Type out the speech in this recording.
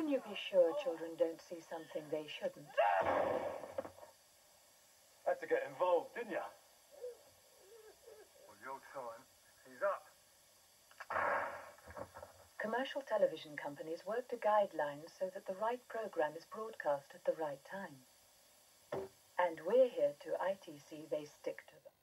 can you be sure children don't see something they shouldn't? Had to get involved, didn't you? Well, your time is up. Commercial television companies work to guidelines so that the right program is broadcast at the right time. And we're here to